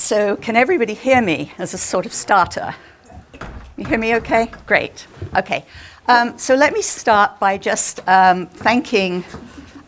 So, can everybody hear me as a sort of starter? You hear me okay? Great. Okay. Um, so, let me start by just um, thanking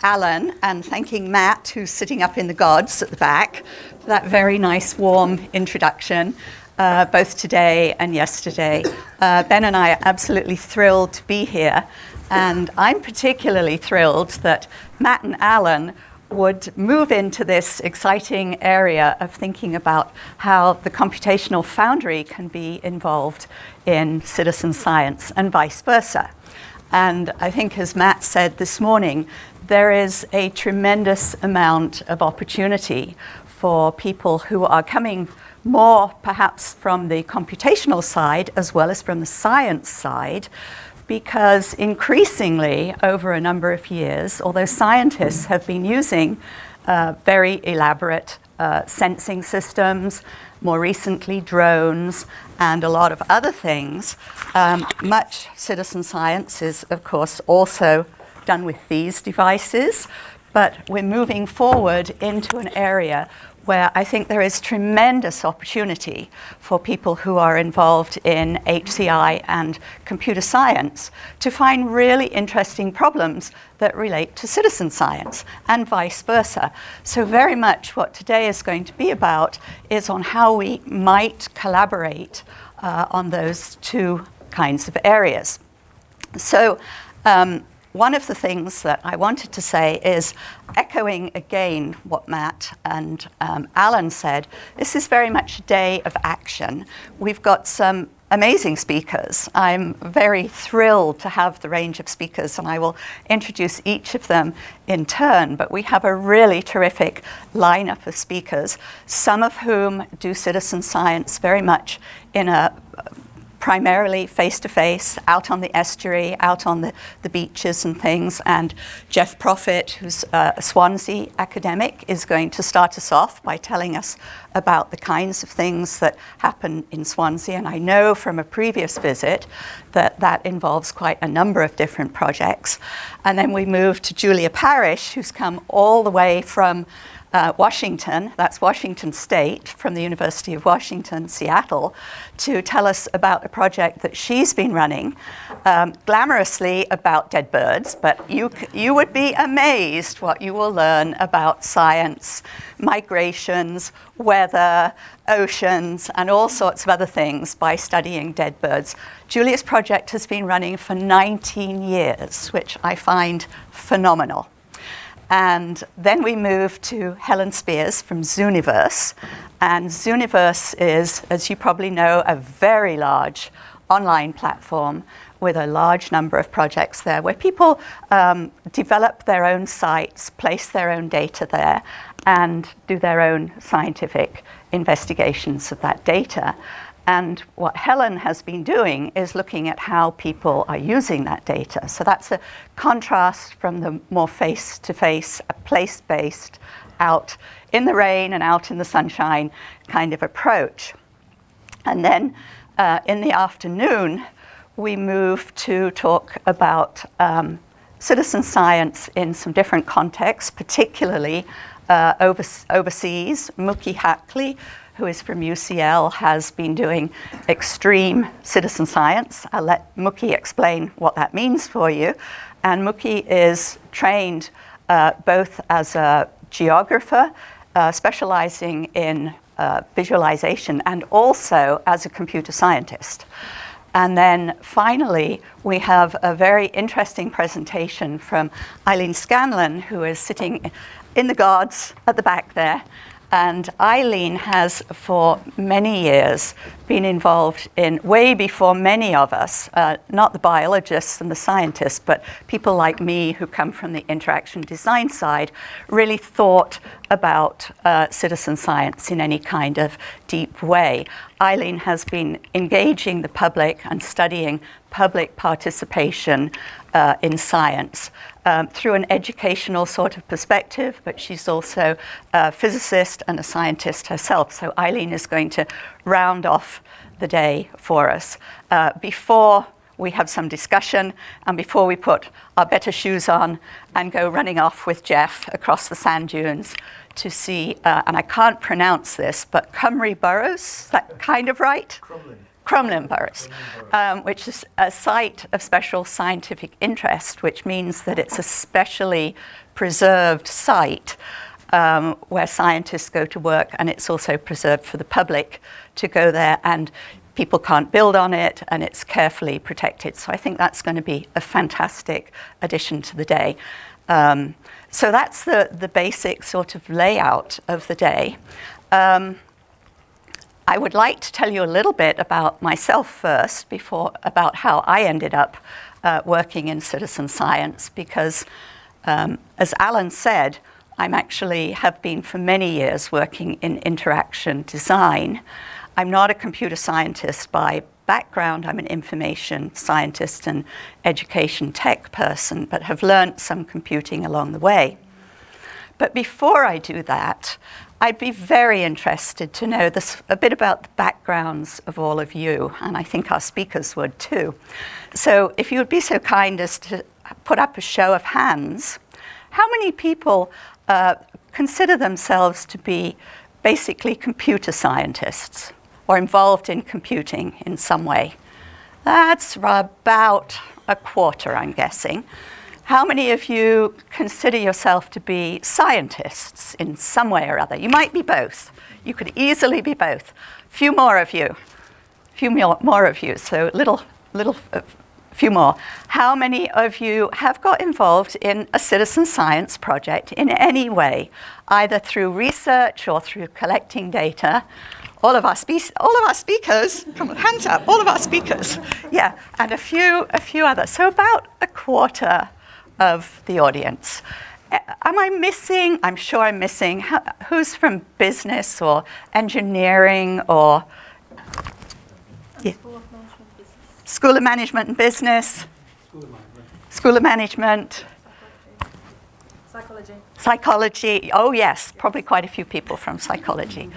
Alan and thanking Matt, who's sitting up in the gods at the back, for that very nice, warm introduction. Uh, both today and yesterday. Uh, ben and I are absolutely thrilled to be here, and I'm particularly thrilled that Matt and Alan would move into this exciting area of thinking about how the computational foundry can be involved in citizen science and vice versa. And I think, as Matt said this morning, there is a tremendous amount of opportunity for people who are coming more perhaps from the computational side as well as from the science side because increasingly over a number of years, although scientists have been using uh, very elaborate uh, sensing systems, more recently drones, and a lot of other things, um, much citizen science is, of course, also done with these devices. But we're moving forward into an area where I think there is tremendous opportunity for people who are involved in HCI and computer science to find really interesting problems that relate to citizen science and vice versa. So, very much what today is going to be about is on how we might collaborate uh, on those two kinds of areas. So, um, one of the things that I wanted to say is echoing again what Matt and um, Alan said, this is very much a day of action. We've got some amazing speakers. I'm very thrilled to have the range of speakers, and I will introduce each of them in turn. But we have a really terrific lineup of speakers, some of whom do citizen science very much in a primarily face to face, out on the estuary, out on the, the beaches and things. And Jeff Proffitt, who's uh, a Swansea academic, is going to start us off by telling us about the kinds of things that happen in Swansea. And I know from a previous visit that that involves quite a number of different projects. And then we move to Julia Parrish, who's come all the way from uh, Washington, that's Washington State, from the University of Washington, Seattle, to tell us about a project that she's been running, um, glamorously about dead birds, but you, you would be amazed what you will learn about science, migrations, weather, oceans, and all sorts of other things by studying dead birds. Julia's project has been running for 19 years, which I find phenomenal. And then we moved to Helen Spiers from Zooniverse. And Zooniverse is, as you probably know, a very large online platform with a large number of projects there where people um, develop their own sites, place their own data there, and do their own scientific investigations of that data. And what Helen has been doing is looking at how people are using that data. So that's a contrast from the more face to face, a place based, out in the rain and out in the sunshine kind of approach. And then uh, in the afternoon, we move to talk about um, citizen science in some different contexts, particularly uh, overseas. Muki Haklay who is from UCL, has been doing extreme citizen science. I'll let Muki explain what that means for you. And Muki is trained uh, both as a geographer, uh, specializing in uh, visualization, and also as a computer scientist. And then finally, we have a very interesting presentation from Eileen Scanlon, who is sitting in the guards at the back there. And Eileen has, for many years, been involved in, way before many of us, uh, not the biologists and the scientists, but people like me who come from the interaction design side, really thought about uh, citizen science in any kind of deep way. Eileen has been engaging the public and studying public participation uh, in science um, through an educational sort of perspective, but she's also a physicist and a scientist herself. So Eileen is going to round off the day for us. Uh, before we have some discussion, and before we put our better shoes on and go running off with Jeff across the sand dunes to see, uh, and I can't pronounce this, but Cymru Burrows, is that kind of right? Crymlyn. Crymlyn Burrows, um, which is a site of special scientific interest, which means that it's a specially preserved site um, where scientists go to work, and it's also preserved for the public to go there, and people can't build on it, and it's carefully protected. So I think that's going to be a fantastic addition to the day. Um, so that's the, the basic sort of layout of the day. I would like to tell you a little bit about myself first, before about how I ended up uh, working in citizen science, because um, as Alan said, I'm actually have been for many years working in interaction design. I'm not a computer scientist by background. I'm an information scientist and education tech person, but have learned some computing along the way. But before I do that, I'd be very interested to know this, a bit about the backgrounds of all of you, and I think our speakers would too. So, if you would be so kind as to put up a show of hands, how many people uh, consider themselves to be basically computer scientists or involved in computing in some way. That's about a quarter, I'm guessing. How many of you consider yourself to be scientists in some way or other? You might be both. You could easily be both. A few more of you. A few more, of you. So little, little uh, few more. How many of you have got involved in a citizen science project in any way, either through research or through collecting data? All of our, spe- all of our speakers, come on, hands up, all of our speakers. Yeah, and a few, a few others. So about a quarter of the audience. Am I missing? I'm sure I'm missing. How, who's from business or engineering or yeah. School of Management and Business. School of Management. School of Management. Psychology. Psychology. Oh, yes, probably quite a few people from psychology.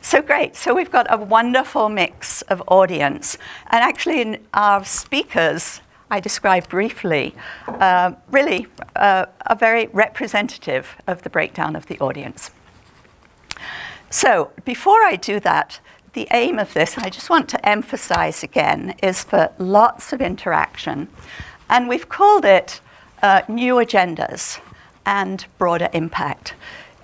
So great. So we've got a wonderful mix of audience. And actually, in our speakers, I described briefly, uh, really uh, are very representative of the breakdown of the audience. So before I do that, the aim of this, I just want to emphasize again, is for lots of interaction. And we've called it uh, New Agendas and Broader Impact.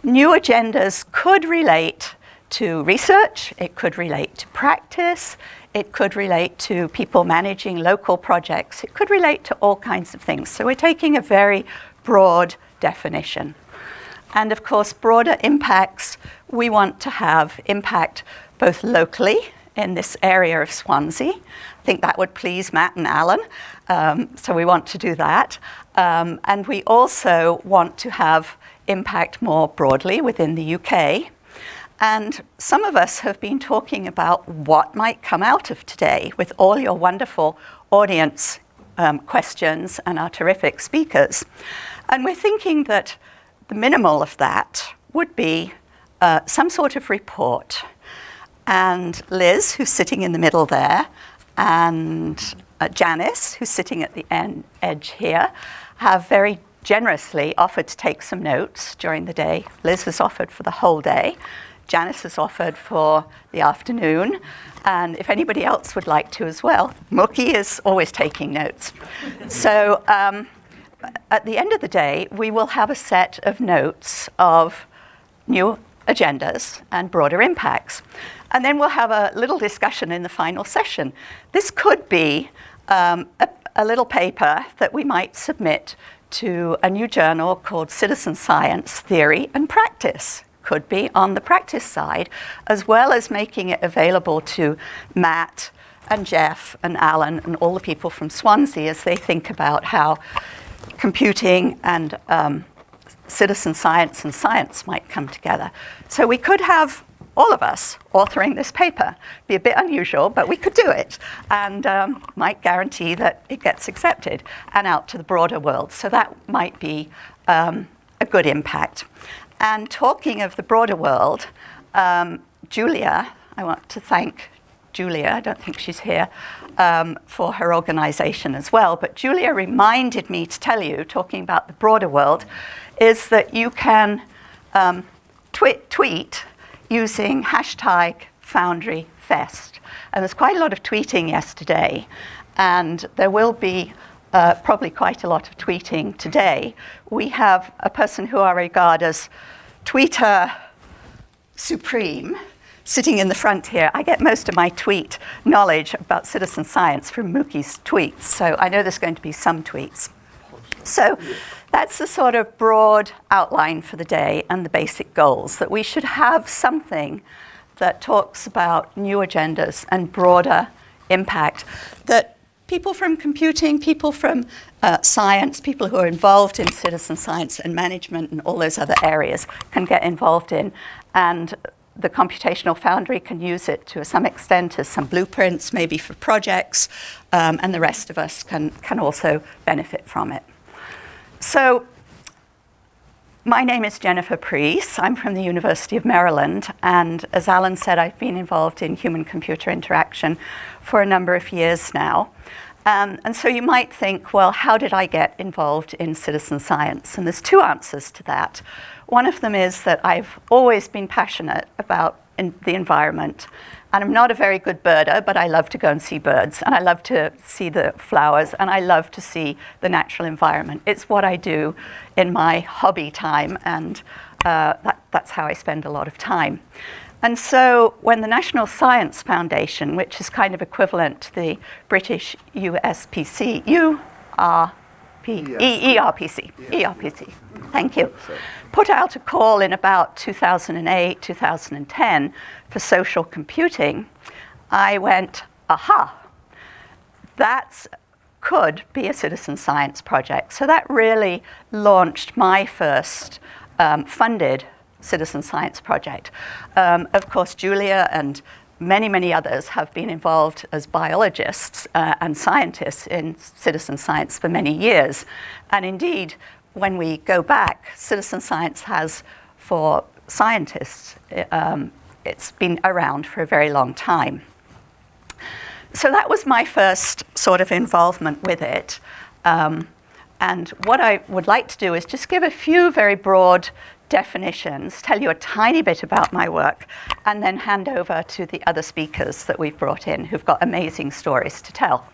New agendas could relate to research, it could relate to practice, it could relate to people managing local projects, it could relate to all kinds of things. So we're taking a very broad definition. And of course, broader impacts, we want to have impact both locally in this area of Swansea. I think that would please Matt and Alan, um, so we want to do that. Um, and we also want to have impact more broadly within the UK. And some of us have been talking about what might come out of today with all your wonderful audience um, questions and our terrific speakers. And we're thinking that the minimal of that would be uh, some sort of report and Liz, who's sitting in the middle there, and uh, Janice, who's sitting at the end, edge here, have very generously offered to take some notes during the day. Liz has offered for the whole day. Janice has offered for the afternoon. And if anybody else would like to as well, Muki is always taking notes. so um, at the end of the day, we will have a set of notes of new agendas and broader impacts. And then we'll have a little discussion in the final session. This could be um, a, a little paper that we might submit to a new journal called Citizen Science Theory and Practice. Could be on the practice side, as well as making it available to Matt and Jeff and Alan and all the people from Swansea as they think about how computing and um, citizen science and science might come together. So we could have all of us authoring this paper. Be a bit unusual, but we could do it and um, might guarantee that it gets accepted and out to the broader world. So that might be um, a good impact. And talking of the broader world, um, Julia, I want to thank Julia, I don't think she's here, um, for her organization as well. But Julia reminded me to tell you, talking about the broader world, is that you can um, twi- tweet using hashtag FoundryFest. And there's quite a lot of tweeting yesterday, and there will be uh, probably quite a lot of tweeting today. We have a person who I regard as Twitter supreme sitting in the front here. I get most of my tweet knowledge about citizen science from Muki's tweets, so I know there's going to be some tweets. So that's the sort of broad outline for the day and the basic goals that we should have something that talks about new agendas and broader impact that people from computing, people from uh, science, people who are involved in citizen science and management and all those other areas can get involved in. And the computational foundry can use it to some extent as some blueprints, maybe for projects, um, and the rest of us can, can also benefit from it. So my name is Jennifer Preece. I'm from the University of Maryland, and as Alan said, I've been involved in human computer interaction for a number of years now. Um, and so you might think, well, how did I get involved in citizen science? And there's two answers to that. One of them is that I've always been passionate about the environment and I'm not a very good birder, but I love to go and see birds, and I love to see the flowers, and I love to see the natural environment. It's what I do in my hobby time, and uh, that, that's how I spend a lot of time. And so when the National Science Foundation, which is kind of equivalent to the British USPC, UR E- ERPC, ERPC, thank you, put out a call in about 2008, 2010 for social computing, I went, aha, that could be a citizen science project. So that really launched my first um, funded citizen science project. Um, of course, Julia and many, many others have been involved as biologists uh, and scientists in citizen science for many years. And indeed, when we go back, citizen science has, for scientists, um, it's been around for a very long time. So that was my first sort of involvement with it. Um, and what I would like to do is just give a few very broad definitions, tell you a tiny bit about my work, and then hand over to the other speakers that we've brought in who've got amazing stories to tell.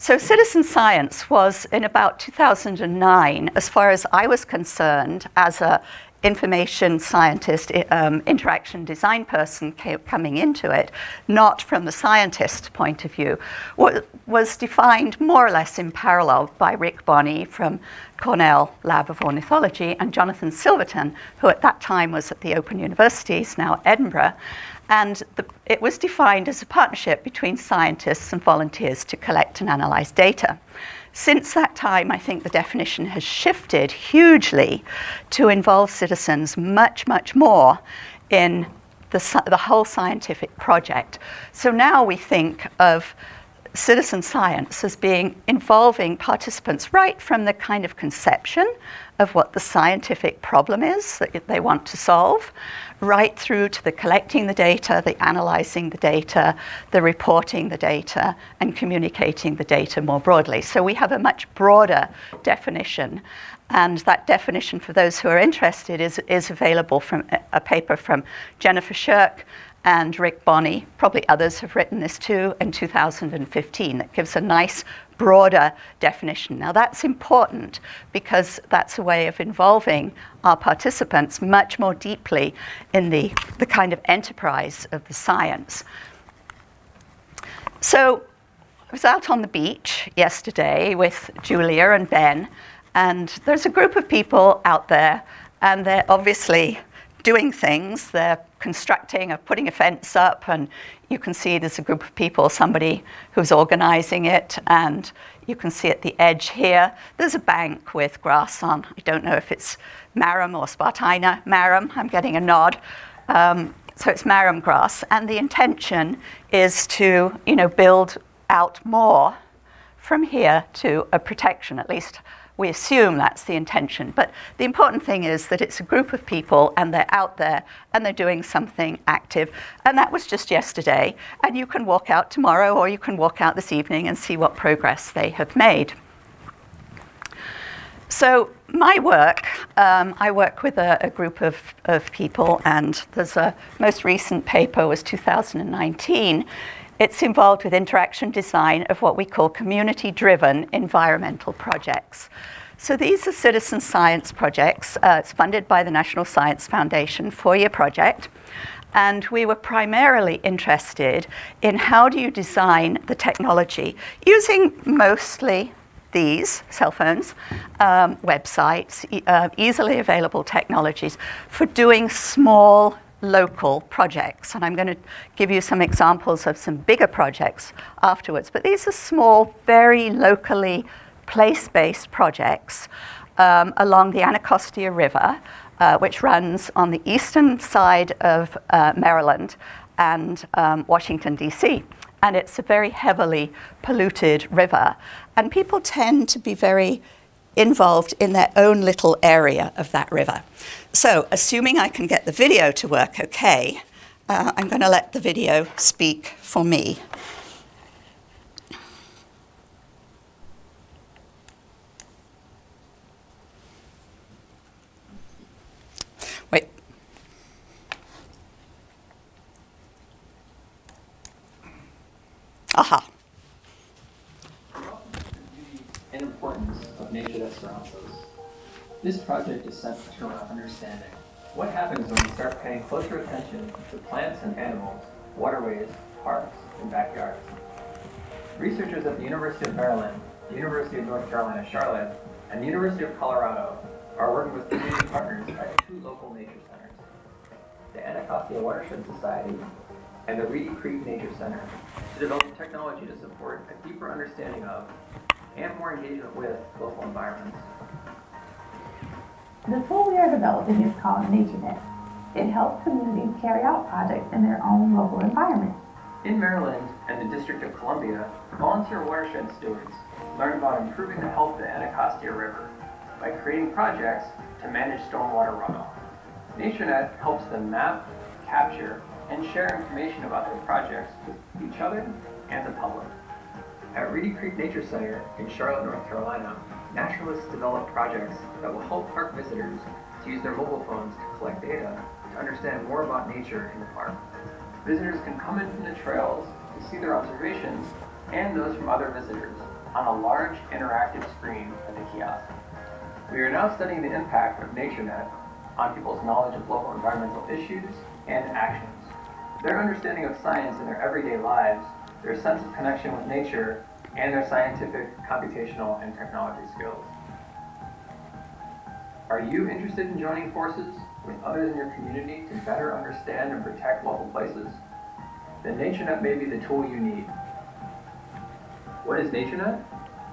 So, citizen science was in about 2009, as far as I was concerned, as a information scientist, um, interaction design person coming into it, not from the scientist point of view, was defined more or less in parallel by Rick Bonney from Cornell Lab of Ornithology and Jonathan Silvertown, who at that time was at the Open University, now Edinburgh. And the, it was defined as a partnership between scientists and volunteers to collect and analyze data. Since that time, I think the definition has shifted hugely to involve citizens much, much more in the, the whole scientific project. So now we think of citizen science as being involving participants right from the kind of conception of what the scientific problem is that they want to solve, right through to the collecting the data, the analyzing the data, the reporting the data, and communicating the data more broadly. So we have a much broader definition. And that definition, for those who are interested, is, is available from a paper from Jennifer Shirk and Rick Bonney, probably others have written this too, in 2015 that gives a nice broader definition. Now that's important because that's a way of involving our participants much more deeply in the, the kind of enterprise of the science. So I was out on the beach yesterday with Julia and Ben, and there's a group of people out there, and they're obviously doing things. They're constructing or putting a fence up, and you can see there's a group of people, somebody who's organizing it, and you can see at the edge here, there's a bank with grass on. I don't know if it's marram or spartina. Marram, I'm getting a nod. Um, so it's marram grass, and the intention is to, you know, build out more from here to a protection, at least we assume that's the intention. But the important thing is that it's a group of people and they're out there and they're doing something active. And that was just yesterday. And you can walk out tomorrow or you can walk out this evening and see what progress they have made. So, my work, um, I work with a, a group of, of people, and there's a most recent paper was 2019 it's involved with interaction design of what we call community driven environmental projects. So these are citizen science projects. Uh, it's funded by the National Science Foundation, four year project. And we were primarily interested in how do you design the technology using mostly these cell phones, um, websites, e- uh, easily available technologies for doing small local projects. And I'm going to give you some examples of some bigger projects afterwards. But these are small, very locally place based projects um, along the Anacostia River, uh, which runs on the eastern side of uh, Maryland and um, Washington, D.C. And it's a very heavily polluted river. And people tend to be very involved in their own little area of that river. So, assuming I can get the video to work okay, uh, I'm going to let the video speak for me. Wait. Aha. and importance of nature that surrounds us. This project is centered around understanding what happens when we start paying closer attention to plants and animals, waterways, parks, and backyards. Researchers at the University of Maryland, the University of North Carolina, Charlotte, and the University of Colorado are working with community partners at two local nature centers, the Anacostia Watershed Society and the Reedy Creek Nature Center, to develop technology to support a deeper understanding of and more engagement with local environments. The tool we are developing is called NatureNet. It helps communities carry out projects in their own local environment. In Maryland and the District of Columbia, volunteer watershed stewards learn about improving the health of the Anacostia River by creating projects to manage stormwater runoff. NatureNet helps them map, capture, and share information about their projects with each other and the public. At Reedy Creek Nature Center in Charlotte, North Carolina, naturalists develop projects that will help park visitors to use their mobile phones to collect data to understand more about nature in the park. Visitors can come in from the trails to see their observations and those from other visitors on a large interactive screen at the kiosk. We are now studying the impact of NatureNet on people's knowledge of local environmental issues and actions. Their understanding of science in their everyday lives, their sense of connection with nature, and their scientific, computational, and technology skills. Are you interested in joining forces with others in your community to better understand and protect local places? Then NatureNet may be the tool you need. What is NatureNet?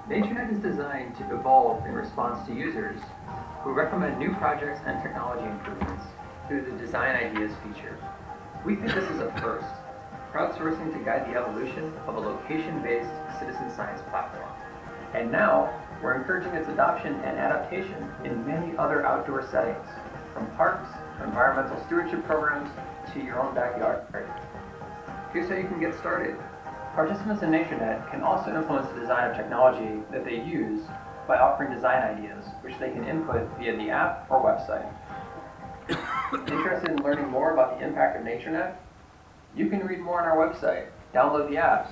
NatureNet is designed to evolve in response to users who recommend new projects and technology improvements through the Design Ideas feature. We think this is a first, crowdsourcing to guide the evolution of a location-based citizen science platform. And now, we're encouraging its adoption and adaptation in many other outdoor settings, from parks, environmental stewardship programs, to your own backyard. Here's how you can get started. Participants in NatureNet can also influence the design of technology that they use by offering design ideas, which they can input via the app or website. Interested in learning more about the impact of NatureNet? You can read more on our website, download the apps,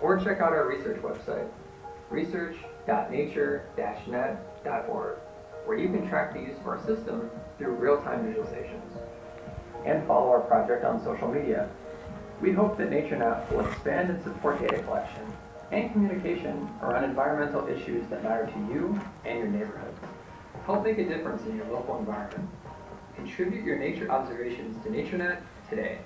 or check out our research website, research.nature-net.org, where you can track the use of our system through real-time visualizations. And follow our project on social media. We hope that NatureNet will expand and support data collection and communication around environmental issues that matter to you and your neighborhood. Help make a difference in your local environment. Contribute your nature observations to NatureNet today.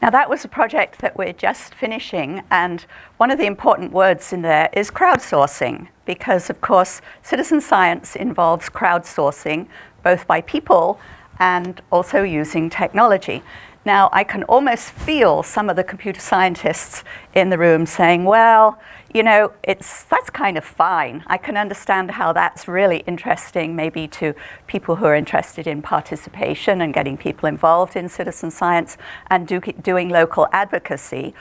Now, that was a project that we're just finishing, and one of the important words in there is crowdsourcing, because, of course, citizen science involves crowdsourcing, both by people and also using technology. Now, I can almost feel some of the computer scientists in the room saying, well, you know, it's, that's kind of fine. I can understand how that's really interesting, maybe to people who are interested in participation and getting people involved in citizen science and do, doing local advocacy.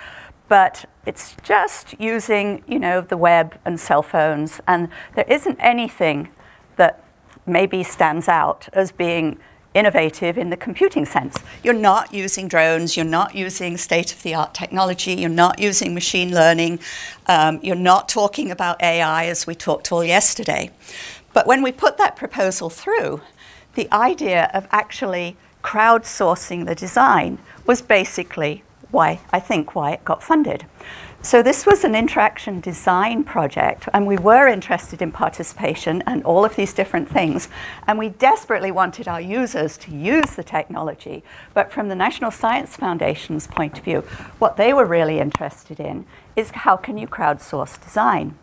But it's just using, you know, the web and cell phones, and there isn't anything that maybe stands out as being innovative in the computing sense. You're not using drones, you're not using state of the art technology, you're not using machine learning, um, you're not talking about AI as we talked all yesterday. But when we put that proposal through, the idea of actually crowdsourcing the design was basically why I think why it got funded. So this was an interaction design project, and we were interested in participation and all of these different things. And we desperately wanted our users to use the technology. But from the National Science Foundation's point of view, what they were really interested in is how can you crowdsource design?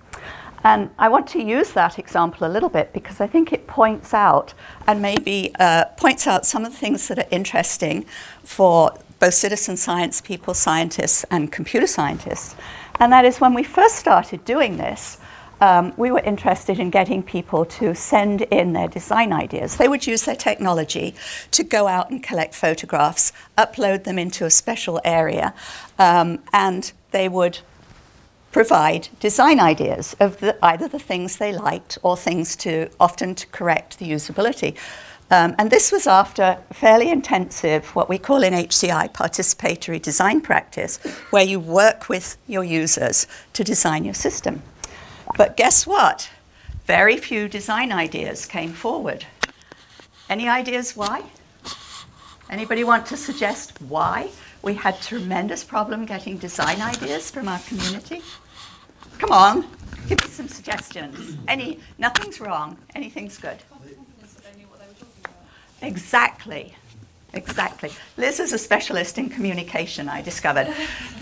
And I want to use that example a little bit because I think it points out and maybe uh, points out some of the things that are interesting for both citizen science people, scientists, and computer scientists. And that is when we first started doing this, um, we were interested in getting people to send in their design ideas. They would use their technology to go out and collect photographs, upload them into a special area, um, and they would provide design ideas of the, either the things they liked or things to often to correct the usability. Um, and this was after fairly intensive, what we call in HCI, participatory design practice, where you work with your users to design your system. But guess what? Very few design ideas came forward. Any ideas why? Anybody want to suggest why we had tremendous problem getting design ideas from our community? Come on, give me some suggestions. Any, nothing's wrong, anything's good. Exactly. Exactly. Liz is a specialist in communication, I discovered.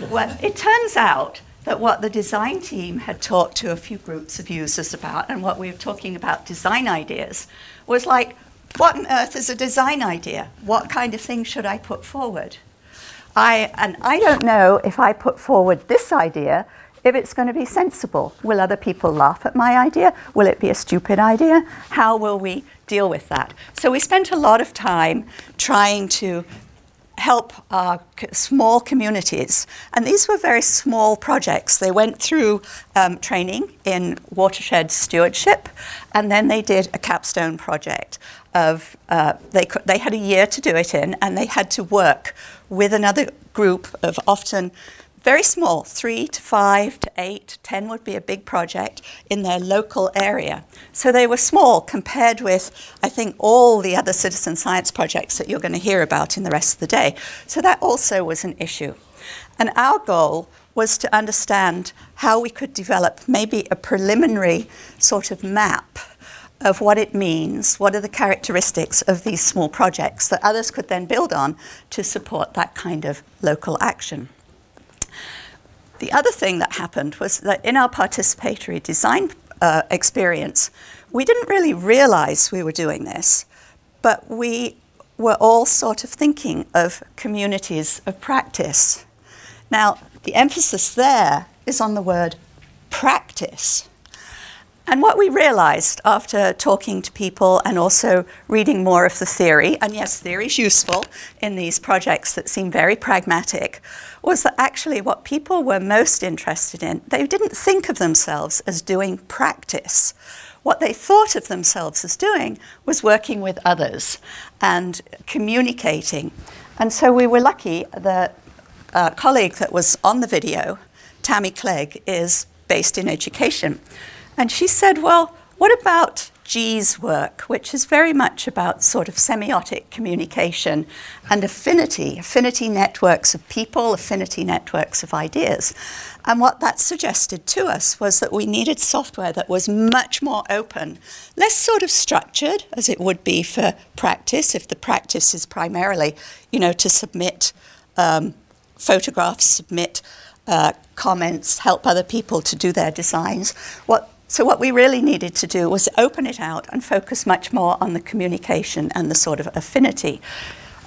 well, it turns out that what the design team had talked to a few groups of users about, and what we were talking about design ideas, was like, what on earth is a design idea? What kind of thing should I put forward? I, and I don't know if I put forward this idea, if it's going to be sensible. Will other people laugh at my idea? Will it be a stupid idea? How will we deal with that? So we spent a lot of time trying to help our small communities. And these were very small projects. They went through um, training in watershed stewardship, and then they did a capstone project. Of uh, they they had a year to do it in, and they had to work with another group of often very small, three to five to eight, ten would be a big project in their local area. So they were small compared with, I think, all the other citizen science projects that you're going to hear about in the rest of the day. So that also was an issue. And our goal was to understand how we could develop maybe a preliminary sort of map of what it means, what are the characteristics of these small projects that others could then build on to support that kind of local action. The other thing that happened was that in our participatory design uh, experience, we didn't really realize we were doing this, but we were all sort of thinking of communities of practice. Now, the emphasis there is on the word practice. And what we realized after talking to people and also reading more of the theory, and yes, theory is useful in these projects that seem very pragmatic, was that actually what people were most interested in, they didn't think of themselves as doing practice. What they thought of themselves as doing was working with others and communicating. And so we were lucky that a colleague that was on the video, Tammy Clegg, is based in education. And she said, Well, what about Gee's work, which is very much about sort of semiotic communication and affinity, affinity networks of people, affinity networks of ideas. And what that suggested to us was that we needed software that was much more open, less sort of structured as it would be for practice, if the practice is primarily, you know, to submit um, photographs, submit uh, comments, help other people to do their designs. What so what we really needed to do was open it out and focus much more on the communication and the sort of affinity.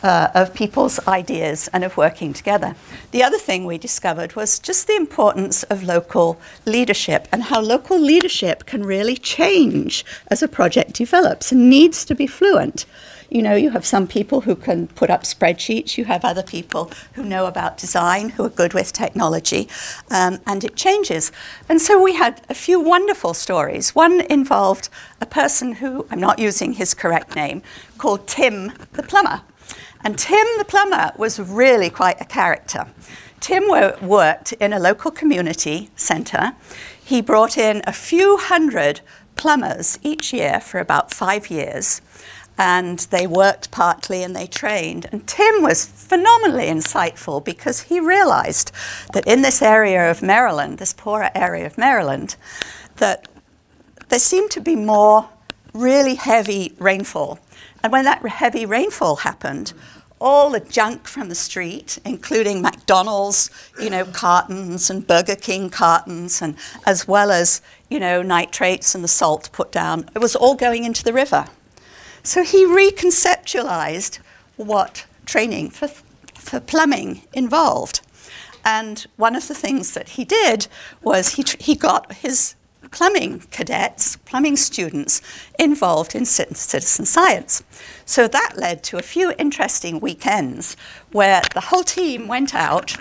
uh, of people's ideas and of working together. The other thing we discovered was just the importance of local leadership and how local leadership can really change as a project develops and needs to be fluent. You know, you have some people who can put up spreadsheets, you have other people who know about design, who are good with technology, um, and it changes. And so we had a few wonderful stories. One involved a person who, I'm not using his correct name, called Tim the plumber. And Tim the plumber was really quite a character. Tim worked in a local community centre. He brought in a few hundred plumbers each year for about five years and they worked partly and they trained. And Tim was phenomenally insightful because he realized that in this area of Maryland, this poorer area of Maryland, that there seemed to be more really heavy rainfall. And when that heavy rainfall happened, all the junk from the street, including McDonald's, you know, cartons and Burger King cartons, and as well as, you know, nitrates and the salt put down, it was all going into the river. So he reconceptualized what training for, for plumbing involved. And one of the things that he did was he, he got his plumbing cadets, plumbing students, involved in citizen science. So that led to a few interesting weekends where the whole team went out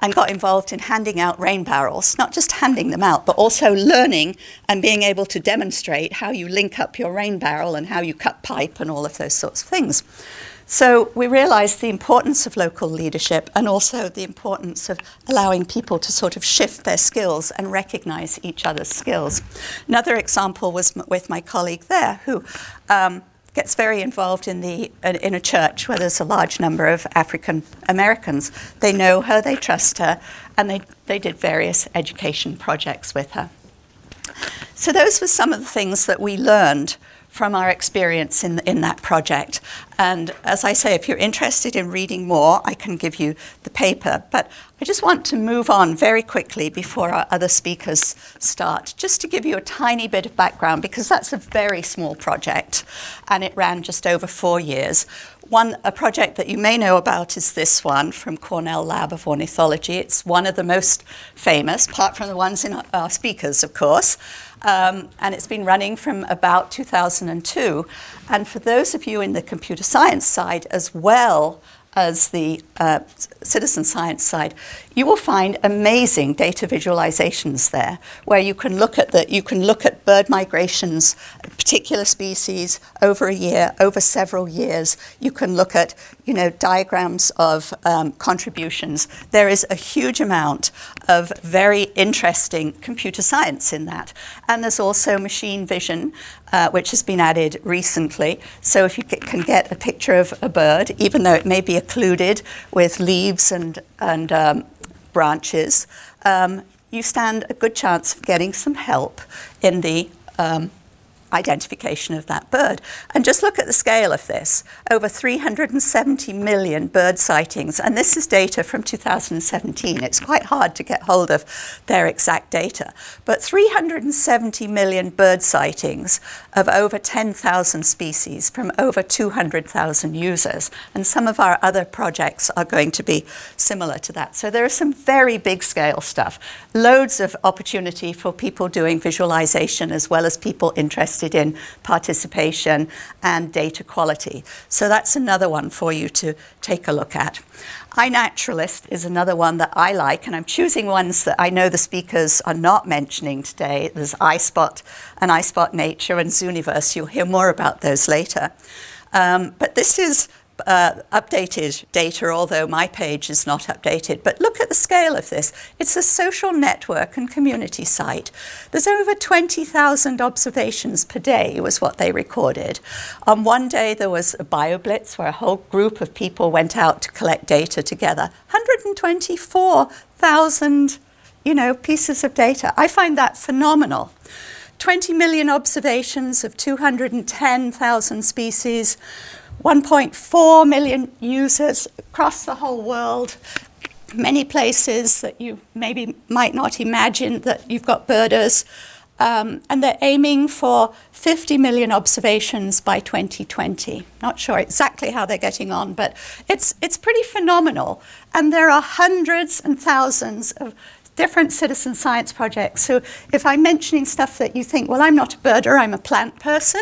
and got involved in handing out rain barrels, not just handing them out, but also learning and being able to demonstrate how you link up your rain barrel and how you cut pipe and all of those sorts of things. So we realized the importance of local leadership and also the importance of allowing people to sort of shift their skills and recognize each other's skills. Another example was with my colleague there who um, gets very involved in, the, uh, in a church where there's a large number of African Americans. They know her, they trust her, and they, they did various education projects with her. So, those were some of the things that we learned from our experience in, in that project. And as I say, if you're interested in reading more, I can give you the paper. But I just want to move on very quickly before our other speakers start, just to give you a tiny bit of background, because that's a very small project, and it ran just over four years. One, a project that you may know about is this one from Cornell Lab of Ornithology. It's one of the most famous, apart from the ones in our speakers, of course. Um, and it's been running from about 2002. And for those of you in the computer science side as well as the uh, citizen science side, you will find amazing data visualizations there, where you can look at the, you can look at bird migrations, particular species over a year, over several years. You can look at you know diagrams of um, contributions. There is a huge amount of very interesting computer science in that, and there's also machine vision uh, which has been added recently. So if you can get a picture of a bird, even though it may be occluded with leaves and, and um, branches, um, you stand a good chance of getting some help in the um, identification of that bird. And just look at the scale of this over 370 million bird sightings. And this is data from 2017. It's quite hard to get hold of their exact data. But 370 million bird sightings of over 10,000 species from over 200,000 users. And some of our other projects are going to be similar to that. So there is some very big scale stuff. Loads of opportunity for people doing visualization as well as people interested interested in participation and data quality. So that's another one for you to take a look at. iNaturalist is another one that I like, and I'm choosing ones that I know the speakers are not mentioning today. There's iSpot and iSpot Nature and Zooniverse. You'll hear more about those later. Um, but this is uh, updated data, although my page is not updated. But look at the scale of this. It's a social network and community site. There's over 20,000 observations per day was what they recorded. On one day there was a BioBlitz where a whole group of people went out to collect data together. 124,000 you know, pieces of data. I find that phenomenal. 20 million observations of 210,000 species, 1.4 million users across the whole world, many places that you maybe might not imagine that you've got birders. Um, and they're aiming for 50 million observations by 2020. Not sure exactly how they're getting on, but it's, it's pretty phenomenal. And there are hundreds and thousands of different citizen science projects. So if I'm mentioning stuff that you think, well, I'm not a birder, I'm a plant person,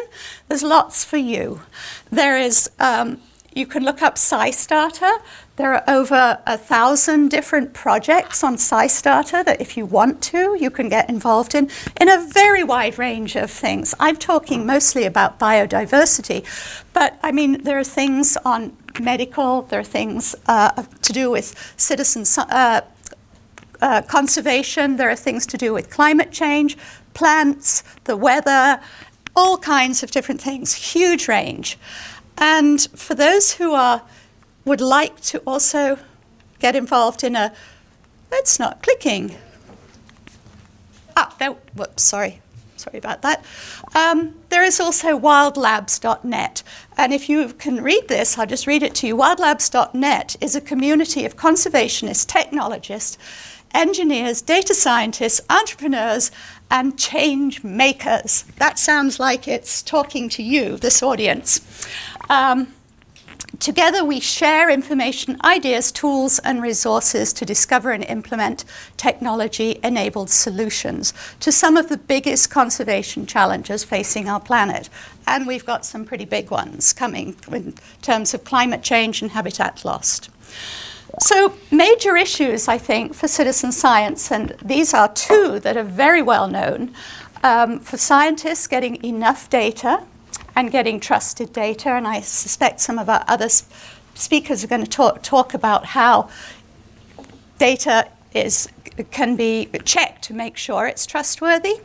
there's lots for you. There is, um, you can look up SciStarter. There are over a thousand different projects on SciStarter that if you want to, you can get involved in, in a very wide range of things. I'm talking mostly about biodiversity, but I mean, there are things on medical, there are things uh, to do with citizen uh, uh, conservation, there are things to do with climate change, plants, the weather, all kinds of different things, huge range. And for those who are would like to also get involved in a, it's not clicking. Ah, there, whoops, sorry, sorry about that. Um, there is also wildlabs.net. And if you can read this, I'll just read it to you. Wildlabs.net is a community of conservationists, technologists, engineers, data scientists, entrepreneurs, and change makers. That sounds like it's talking to you, this audience. Um, Together, we share information, ideas, tools, and resources to discover and implement technology enabled solutions to some of the biggest conservation challenges facing our planet. And we've got some pretty big ones coming in terms of climate change and habitat loss. So, major issues, I think, for citizen science, and these are two that are very well known. Um, for scientists, getting enough data and getting trusted data. And I suspect some of our other speakers are going to talk, talk about how data is, can be checked to make sure it's trustworthy.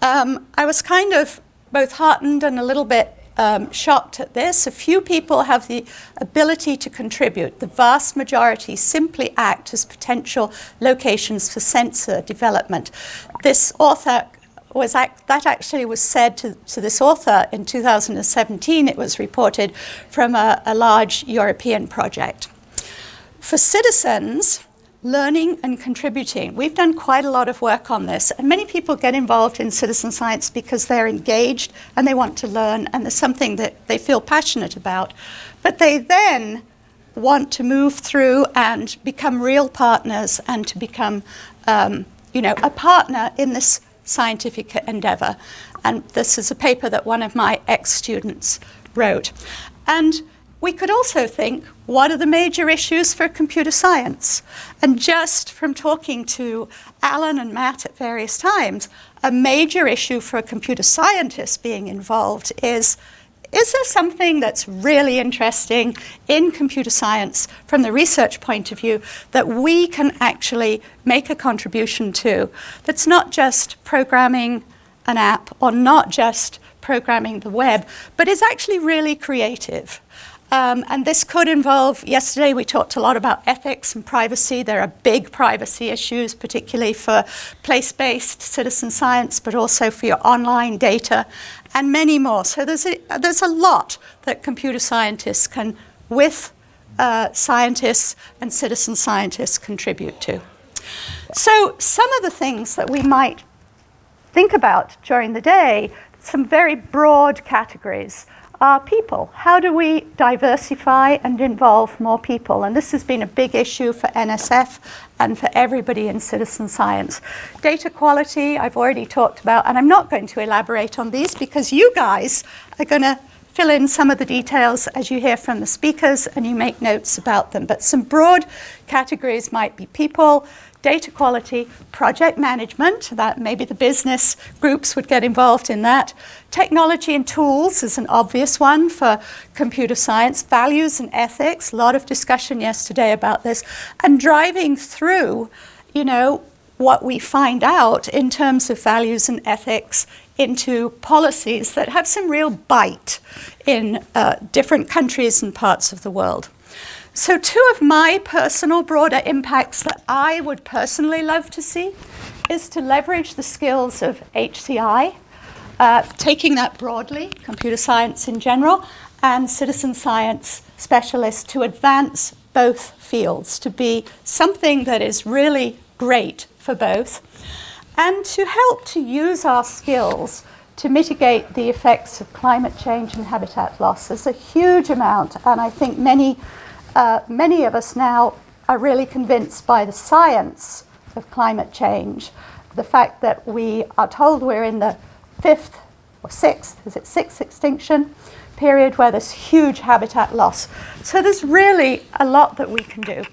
Um, I was kind of both heartened and a little bit um, shocked at this. A few people have the ability to contribute. The vast majority simply act as potential locations for sensor development. This author was act, that actually was said to, to, this author in 2017. It was reported from a, a large European project. For citizens, learning and contributing. We've done quite a lot of work on this, and many people get involved in citizen science because they're engaged and they want to learn, and there's something that they feel passionate about. But they then want to move through and become real partners and to become, um, you know, a partner in this scientific endeavor. And this is a paper that one of my ex students wrote. And we could also think what are the major issues for computer science? And just from talking to Alan and Matt at various times, a major issue for a computer scientist being involved is is there something that's really interesting in computer science from the research point of view that we can actually make a contribution to that's not just programming an app or not just programming the web, but is actually really creative? Um, and this could involve, yesterday we talked a lot about ethics and privacy. There are big privacy issues, particularly for place based citizen science, but also for your online data and many more. So there's a, there's a lot that computer scientists can, with uh, scientists and citizen scientists, contribute to. So some of the things that we might think about during the day, some very broad categories are people. How do we diversify and involve more people? And this has been a big issue for NSF and for everybody in citizen science. Data quality, I've already talked about, and I'm not going to elaborate on these because you guys are going to fill in some of the details as you hear from the speakers and you make notes about them. But some broad categories might be people, data quality, project management, that maybe the business groups would get involved in that. Technology and tools is an obvious one for computer science, values and ethics, a lot of discussion yesterday about this, and driving through, you know, what we find out in terms of values and ethics into policies that have some real bite in uh, different countries and parts of the world. So, two of my personal broader impacts that I would personally love to see is to leverage the skills of HCI, uh, taking that broadly, computer science in general, and citizen science specialists to advance both fields, to be something that is really great for both. And to help to use our skills to mitigate the effects of climate change and habitat loss. There's a huge amount, and I think many, uh, many of us now are really convinced by the science of climate change, the fact that we are told we're in the fifth or sixth, is it sixth extinction period where there's huge habitat loss. So there's really a lot that we can do.